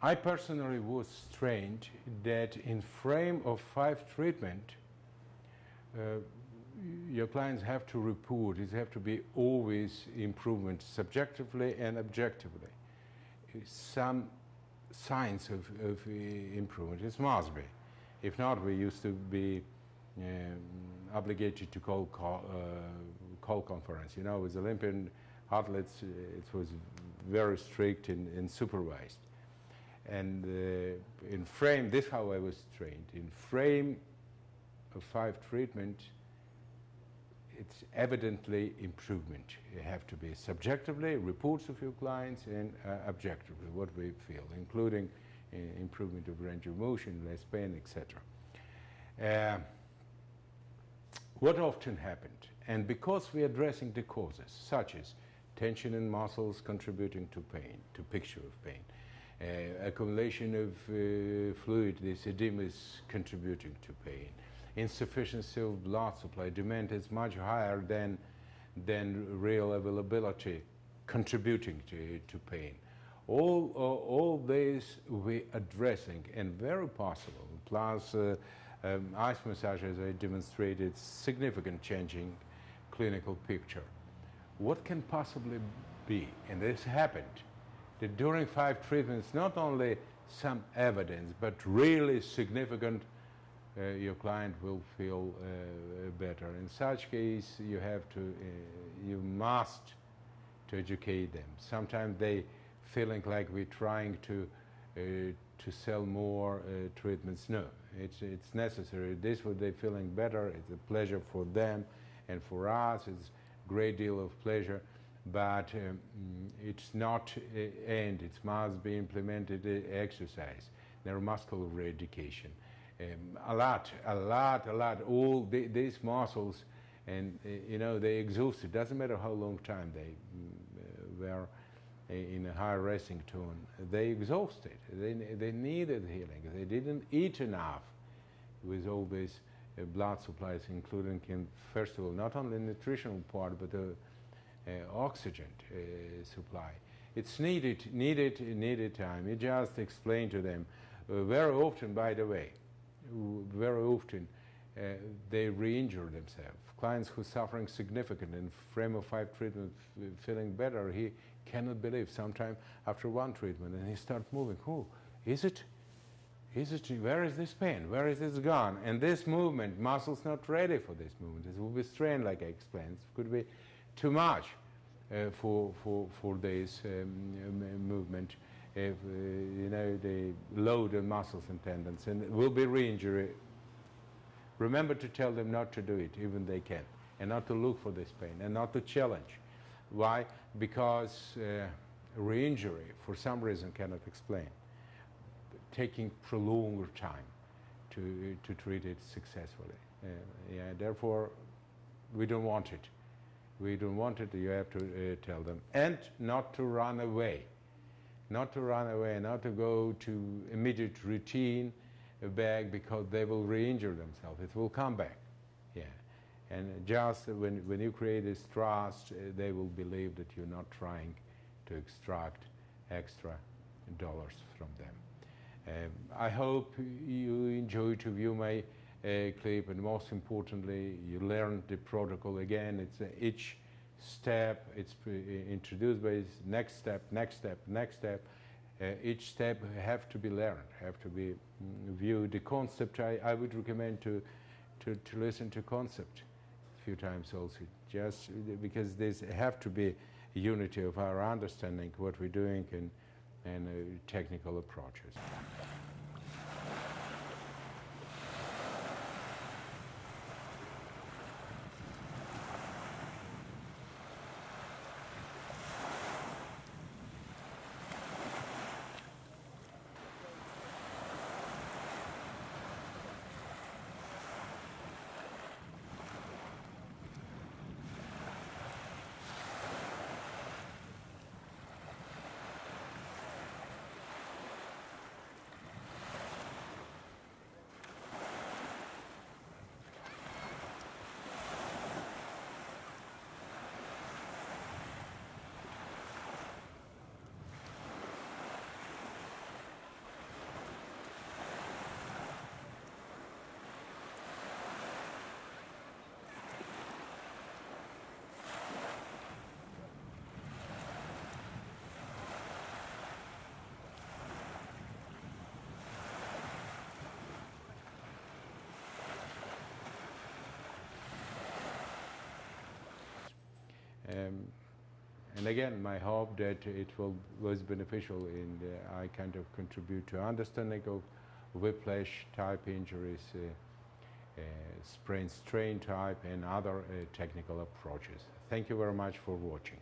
I personally was trained that in frame of five treatment, uh, your clients have to report, it have to be always improvement subjectively and objectively. Some signs of, of improvement, it must be. If not, we used to be um, obligated to call, call, uh, call conference. You know, with Olympian athletes, it was very strict and, and supervised. And uh, in frame, this how I was trained. In frame of five treatment, it's evidently improvement. You have to be subjectively, reports of your clients, and uh, objectively, what we feel, including uh, improvement of range of motion, less pain, etc. Uh, what often happened, and because we're addressing the causes, such as tension in muscles contributing to pain, to picture of pain, accumulation of uh, fluid, this edema is contributing to pain. Insufficiency of blood supply, demand is much higher than, than real availability, contributing to, to pain. All, uh, all these we're addressing and very possible, plus uh, um, ice massage as I demonstrated, significant changing clinical picture. What can possibly be, and this happened, that during five treatments, not only some evidence, but really significant, uh, your client will feel uh, better. In such case, you have to, uh, you must to educate them. Sometimes they feeling like we're trying to uh, to sell more uh, treatments. No, it's it's necessary. This what they feeling better. It's a pleasure for them, and for us, it's a great deal of pleasure but um, it's not and it must be implemented uh, exercise. Neuromuscular re-education. Um, a lot a lot a lot. All the, these muscles and uh, you know they exhausted doesn't matter how long time they uh, were in a high resting tone. They exhausted. They, they needed healing. They didn't eat enough with all these uh, blood supplies including in first of all not only nutritional part but the uh, oxygen uh, supply. It's needed, needed, needed time. You just explain to them. Uh, very often, by the way, very often uh, they re-injure themselves. Clients who are suffering significant in frame of five treatment, feeling better, he cannot believe sometime after one treatment and he starts moving. Oh, is it? Is it? Where is this pain? Where is this gone? And this movement, muscles not ready for this movement. It will be strained, like I explained. It could be too much uh, for, for, for this um, movement. If, uh, you know, the load the muscles and tendons and it will be re-injury. Remember to tell them not to do it, even they can, and not to look for this pain, and not to challenge. Why? Because uh, re-injury, for some reason, cannot explain. Taking prolonged time to, to treat it successfully. Uh, yeah, therefore, we don't want it we don't want it, you have to uh, tell them. And not to run away. Not to run away, not to go to immediate routine back because they will re-injure themselves. It will come back. Yeah. And just when, when you create this trust, uh, they will believe that you're not trying to extract extra dollars from them. Um, I hope you enjoy to view my clip and most importantly you learn the protocol again. It's each step it's introduced by next step next step next step. Uh, each step have to be learned have to be mm, viewed. The concept I, I would recommend to, to, to listen to concept a few times also just because there's have to be unity of our understanding what we're doing and, and uh, technical approaches. Um, and again, my hope that it will was beneficial in the, I kind of contribute to understanding of whiplash type injuries, uh, uh, sprain strain type, and other uh, technical approaches. Thank you very much for watching.